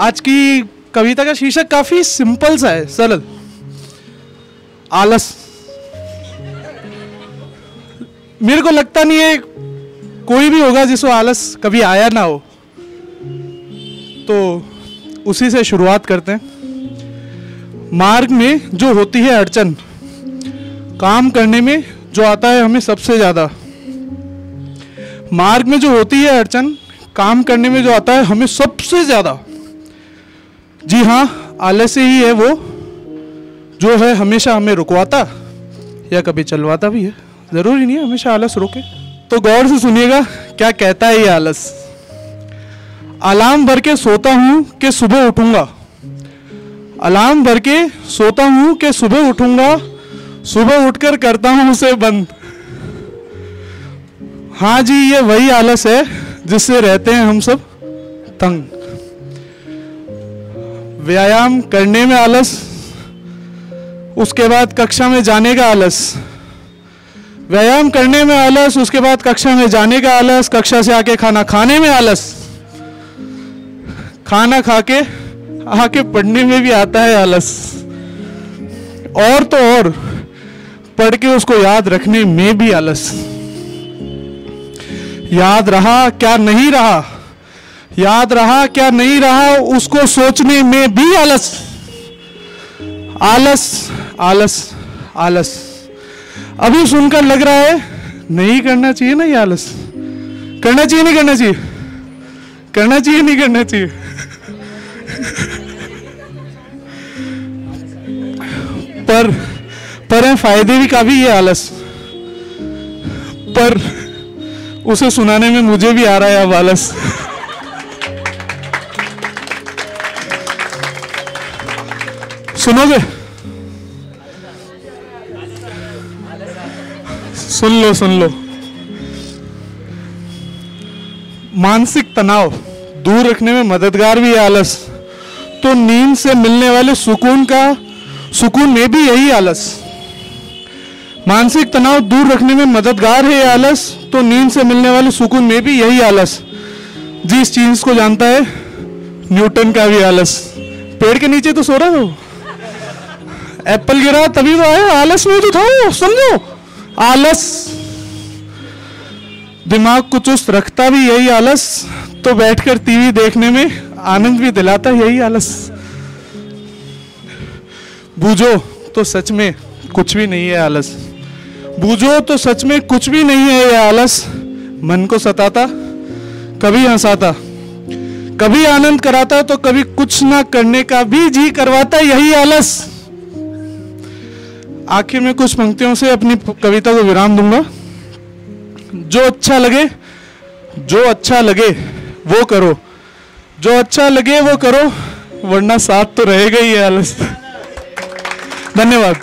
आज की कविता का शीर्षक काफ़ी सिंपल सा है, सरल। आलस। मेरे को लगता नहीं है कोई भी होगा जिसको आलस कभी आया ना हो। तो उसी से शुरुआत करते हैं। मार्ग में जो होती है अड़चन, काम करने में जो आता है हमें सबसे ज़्यादा। मार्ग में जो होती है अड़चन, काम करने में जो आता है हमें सबसे ज़्यादा। जी हाँ आलस्य ही है वो, जो है हमेशा हमें रुकवाता, या कभी चलवाता भी है। ज़रूरी नहीं है हमेशा आलस रोके। तो गौर से सुनिएगा, क्या कहता है ये आलस? अलार्म भर के सोता हूँ कि सुबह उठूँगा। अलार्म भर के सोता हूँ कि सुबह उठूँगा, सुबह उठकर करता हूँ उसे बंद। हाँ जी, ये वही आलस है जिससे रहते हैं हम सब तंग। व्यायाम करने में आलस, उसके बाद कक्षा में जाने का आलस। व्यायाम करने में आलस, उसके बाद कक्षा में जाने का आलस, कक्षा से आके खाना खाने में आलस। खाना खा के आके पढ़ने में भी आता है आलस। और तो और, पढ़ के उसको याद रखने में भी आलस। याद रहा, क्या नहीं रहा याद रहा क्या नहीं रहा उसको सोचने में भी आलस। आलस आलस आलस। अभी सुनकर लग रहा है, नहीं करना चाहिए ना ये आलस। करना चाहिए, नहीं करना चाहिए। करना चाहिए, नहीं करना चाहिए। पर पर है फ़ायदे भी काफ़ी है आलस। पर, उसे सुनाने में मुझे भी आ रहा है अब आलस। सुनोगे? सुन लो सुन लो। मानसिक तनाव दूर रखने में मददगार भी है, आलस। तो नींद से मिलने वाले सुकून का, सुकून में भी यही आलस। मानसिक तनाव दूर रखने में मददगार है, आलस। तो नींद से मिलने वाले सुकून में भी यही आलस। जिस चीज़ को जानता है न्यूटन का भी आलस। पेड़ के नीचे तो सो रहा था एप्पल गिरा, तभी तो आया। आलस में तो था समझो? आलस। दिमाग को चुस्त रखता भी यही आलस तो बैठकर टीवी देखने में आनंद भी दिलाता यही आलस। बूझो तो सच में कुछ भी नहीं है आलस। बूझो तो सच में कुछ भी नहीं है ये आलस। मन को सताता, कभी हंसाता, कभी आनंद कराता तो कभी कुछ ना करने का भी जी करवाता यही आलस। आखिर में कुछ पंक्तियों से अपनी कविता को विराम दूँगा। जो अच्छा लगे, जो अच्छा लगे, वो करो। जो अच्छा लगे, वो करो, वरना साथ तो रहेगा ही है, आलस। धन्यवाद।